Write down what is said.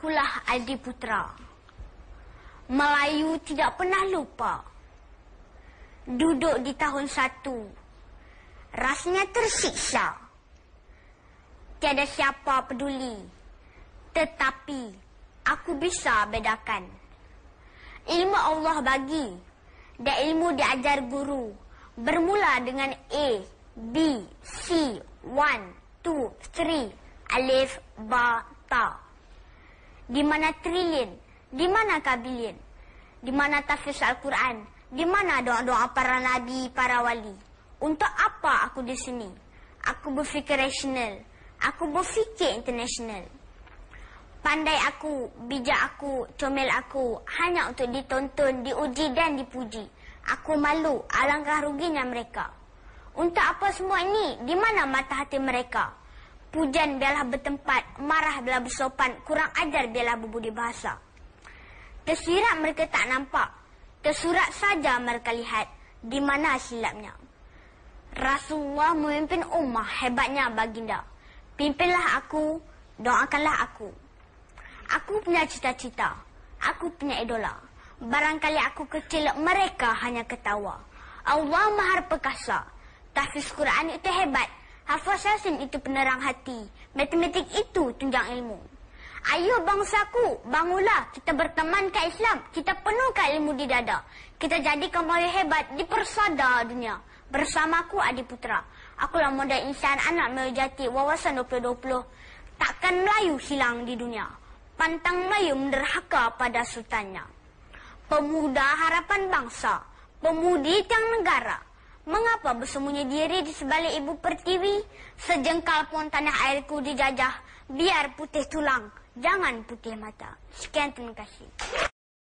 Akulah Adi Putra. Melayu tidak pernah lupa. Duduk di tahun satu. Rasanya tersiksa. Tiada siapa peduli. Tetapi aku bisa bedakan. Ilmu Allah bagi dan ilmu diajar guru. Bermula dengan A, B, C, 1, 2, 3, alif, ba, ta. Di mana triliun? Di mana kabilin? Di mana tafsir Al-Quran? Di mana doa-doa para nabi, para wali? Untuk apa aku di sini? Aku berfikir rasional. Aku berfikir international. Pandai aku, bijak aku, comel aku hanya untuk ditonton, diuji dan dipuji. Aku malu, alangkah ruginya mereka. Untuk apa semua ini? Di mana mata hati mereka? Pujan biarlah bertempat, marah biarlah bersopan, kurang ajar biarlah berbudi bahasa. Tersirat mereka tak nampak, tersurat saja mereka lihat di mana silapnya. Rasulullah memimpin ummah hebatnya baginda. Pimpinlah aku, doakanlah aku. Aku punya cita-cita. Aku punya idola. Barangkali aku kecil, mereka hanya ketawa. Allah Maha Perkasa. Tahfiz Quran itu hebat. Hafaz Yasin itu penerang hati. Matematik itu tunjang ilmu. Ayo bangsaku, bangunlah. Kita berteman ke Islam. Kita penuhkan ilmu di dada. Kita jadikan maya hebat di persada dunia. Bersamaku Adi Putra. Akulah modal insan anak Melayu Jati wawasan 2020. Takkan Melayu hilang di dunia pantang Melayu menderhaka pada sultannya. Pemuda harapan bangsa, pemudi tiang negara. Mengapa bersembunyi diri di sebalik ibu pertiwi? Sejengkal pun tanah airku dijajah, biar putih tulang, jangan putih mata. Sekian terima kasih.